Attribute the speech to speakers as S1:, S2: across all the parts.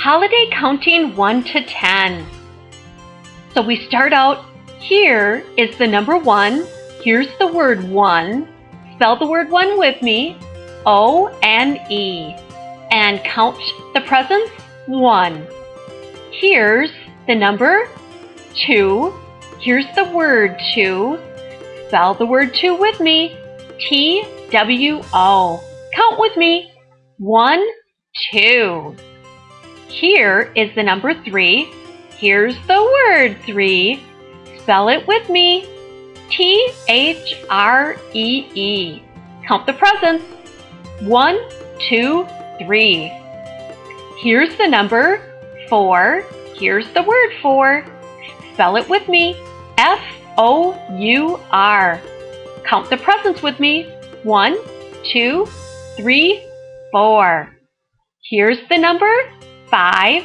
S1: holiday counting 1 to 10. So we start out here is the number 1. Here's the word 1. Spell the word 1 with me. O N E. And count the presents 1. Here's the number 2. Here's the word 2. Spell the word 2 with me. T W O. Count with me. 1, 2. Here is the number 3. Here's the word 3. Spell it with me. T H R E E. Count the presents. One, two, three. Here's the number 4. Here's the word 4. Spell it with me. F O U R. Count the presents with me. One, two, three, four. Here's the number five.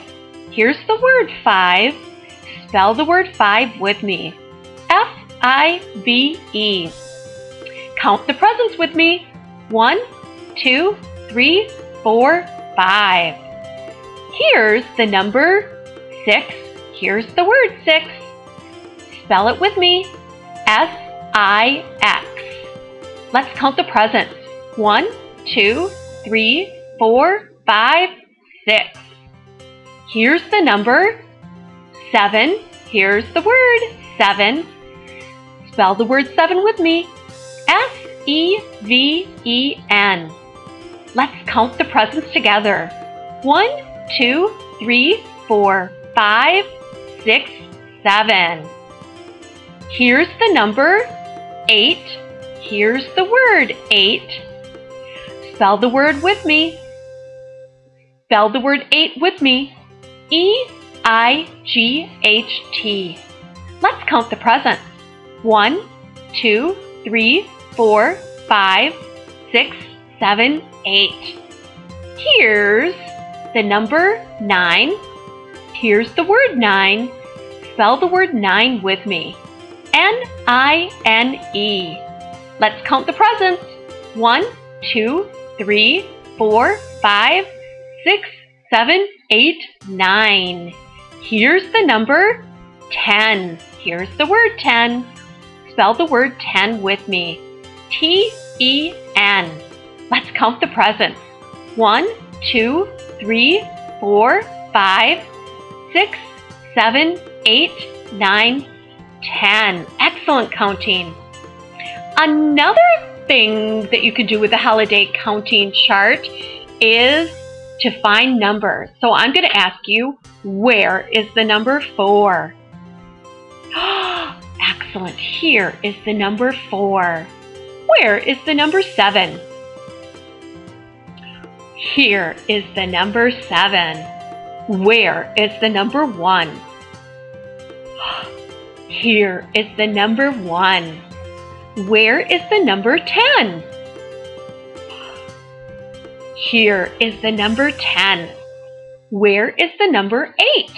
S1: Here's the word five. Spell the word five with me. F I V E. Count the presents with me. One, two, three, four, five. Here's the number six. Here's the word six. Spell it with me. S I X. Let's count the presents. One, two, three, four, five, six. Here's the number seven. Here's the word seven. Spell the word seven with me. S E V E N. Let's count the presents together. One, two, three, four, five, six, seven. Here's the number eight. Here's the word eight. Spell the word with me. Spell the word eight with me. E I G H T. Let's count the presents. One, two, three, four, five, six, seven, eight. Here's the number nine. Here's the word nine. Spell the word nine with me. N I N E. Let's count the presents. One, two, three, four, five, six, seven, eight, nine. Here's the number 10. Here's the word 10. Spell the word 10 with me. T E N. Let's count the presents. One, two, three, four, five, six, seven, eight, nine, ten. Excellent counting. Another thing that you could do with the holiday counting chart is to find numbers. So I'm going to ask you, where is the number four? Excellent. Here is the number four. Where is the number seven? Here is the number seven. Where is the number one? Here is the number one. Where is the number 10? Here is the number 10. Where is the number 8?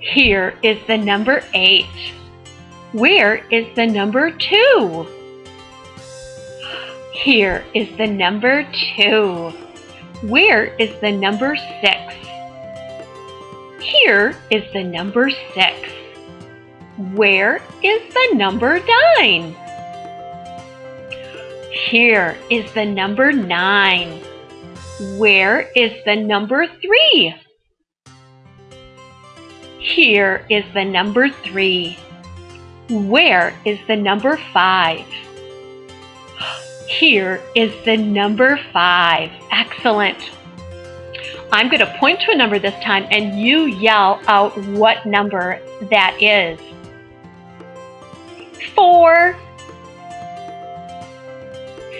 S1: Here is the number 8. Where is the number 2? Here is the number 2. Where is the number 6? Here is the number 6. Where is the number 9? Here is the number 9. Where is the number 3? Here is the number 3. Where is the number 5? Here is the number 5. Excellent. I'm going to point to a number this time and you yell out what number that is four,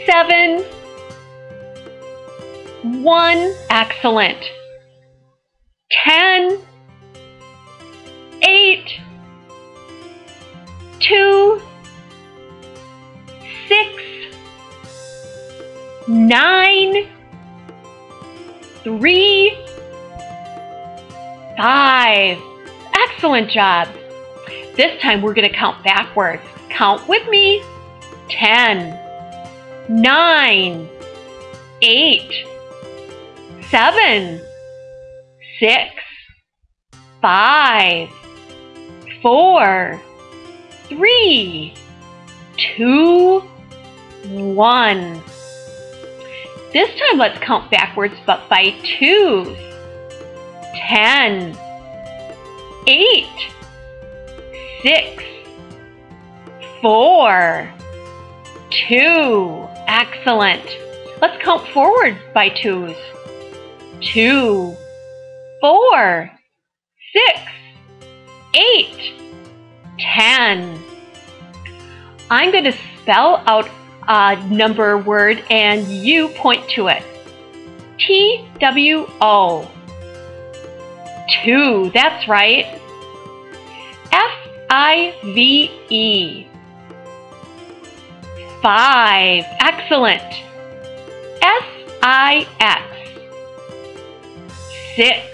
S1: seven, one, excellent, ten, eight, two, six, nine, three, five. Excellent job. This time we're going to count backwards. Count with me. 10, 9, 8, 7, six, five, four, three, two, one. This time let's count backwards but by twos. Ten, eight, six, four, two. Excellent. Let's count forward by twos. Two, four, six, eight, ten. I'm going to spell out a number word and you point to it. T W O. Two, that's right. F I V E. Five, excellent. S I X. Six.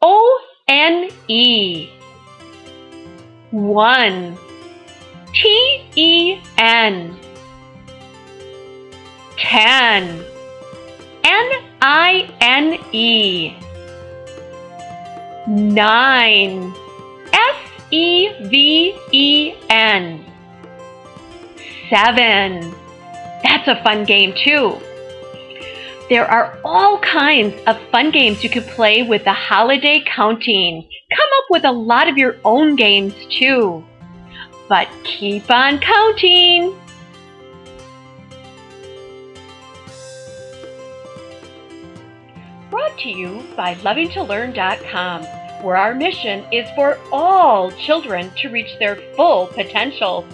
S1: O N E. One. T E N. Ten. N I N E. Nine. S E V E N. Seven. That's a fun game too. There are all kinds of fun games you can play with the holiday counting. Come up with a lot of your own games too. But keep on counting! Brought to you by loving2learn.com, where our mission is for all children to reach their full potential.